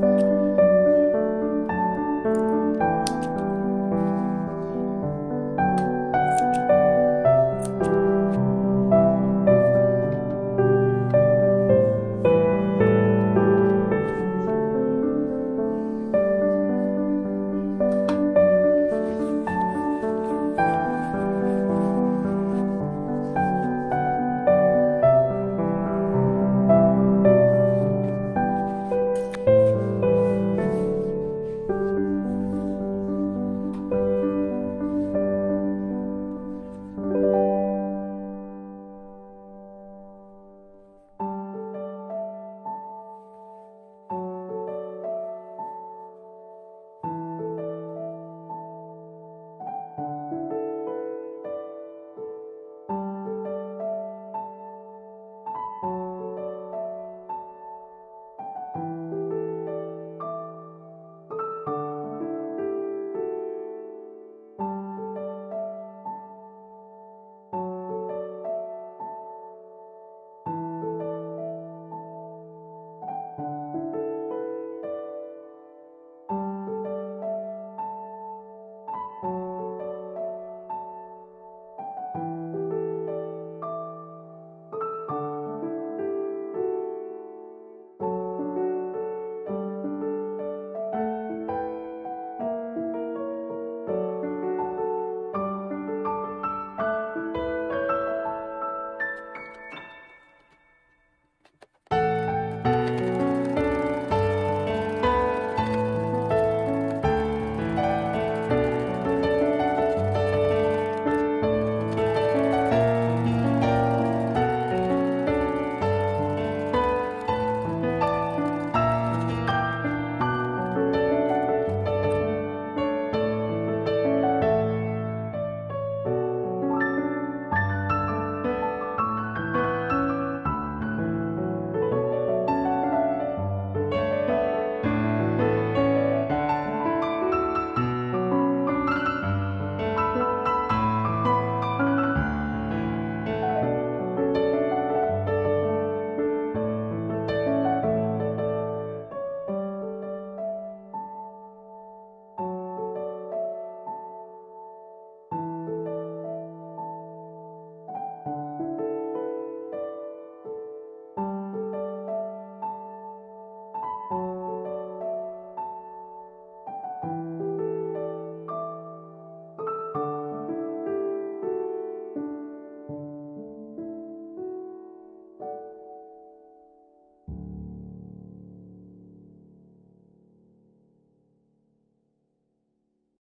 嗯。